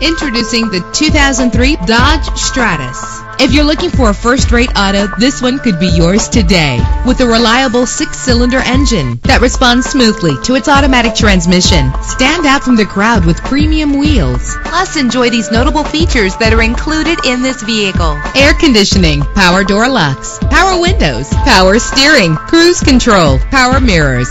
Introducing the 2003 Dodge Stratus. If you're looking for a first-rate auto, this one could be yours today. With a reliable six-cylinder engine that responds smoothly to its automatic transmission. Stand out from the crowd with premium wheels. Plus, enjoy these notable features that are included in this vehicle. Air conditioning, power door locks, power windows, power steering, cruise control, power mirrors,